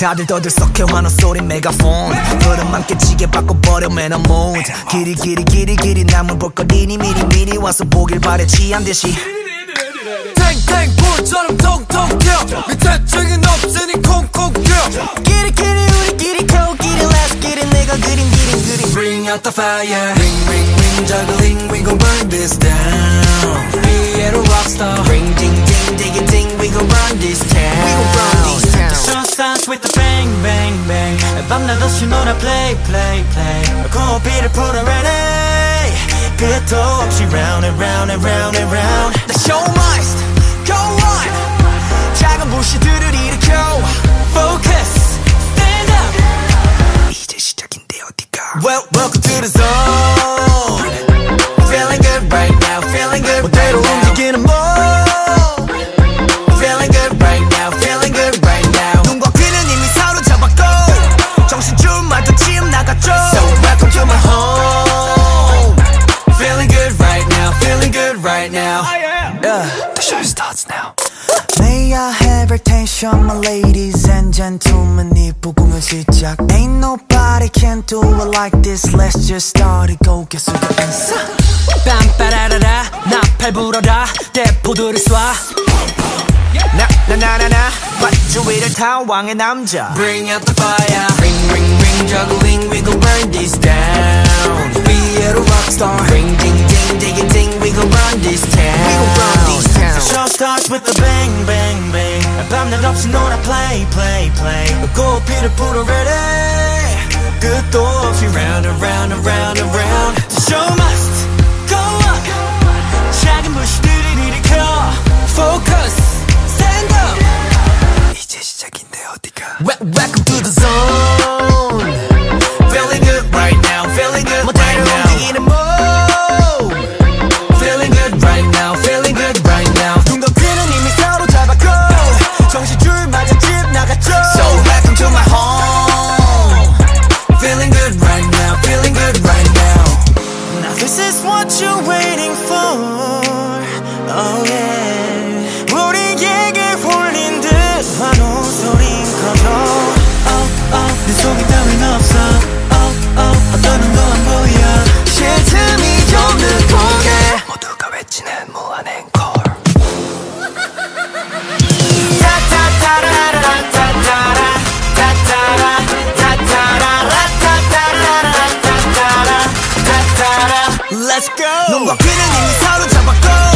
다들 떠들썩해 환호 소리 메가폰 흐름만 깨치게 바꿔버려 man I'm on 길이 길이 길이 길이 남은 볼거리니 미리 미리 와서 보길 바래 취한 듯이 탱탱 불처럼 통통 튀어 밑에 증인 없으니 콩콩 튀어 길이 길이 우리끼리 코끼리 let's get it 내가 그린 그림 그림 Bring out the fire Ring ring ring juggling We gon' burn this down Be a rockstar Ring ding ding ding it ding we gon' run this town 밤낮 없이 놀아 play play play 코피를 풀어 ready 끝도 없이 round and round and round and round The show must go on 작은 불씨들을 일으켜 Focus stand up 이제 시작인데 어디가 Well, welcome to the zone The show starts now May I have attention my ladies and gentlemen 이 부금의 시작 Ain't nobody can do it like this Let's just start it go get 숙여 인사 빰빠라라라 나팔 불어라 대포들을 쏴 나나나나나 밧줄위를 탄 왕의 남자 Bring out the fire Ring ring ring juggling We gon' burn this with the bang bang bang 밤낮 없이 놀아 play play play 코피를 풀어 ready 끝도 없이 round and round and round and round The show must go on 작은 불씨들을 일으켜 Focus Stand up 이제 시작인데 어디가 I'm a go.